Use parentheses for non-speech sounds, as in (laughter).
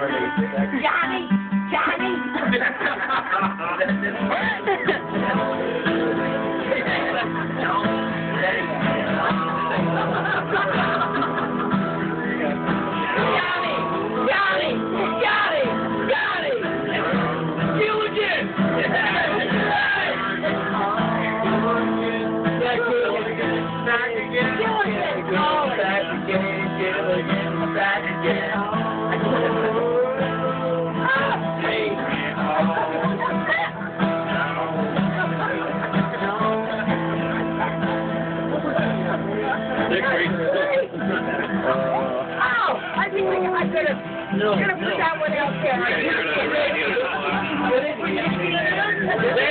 Johnny! Johnny! Johnny! Johnny! Johnny! You again! Back again! Back again! Back again! Back again! Back again! (laughs) oh, I think I could have. No, I'm going to put no. that one out there. Right? Yeah,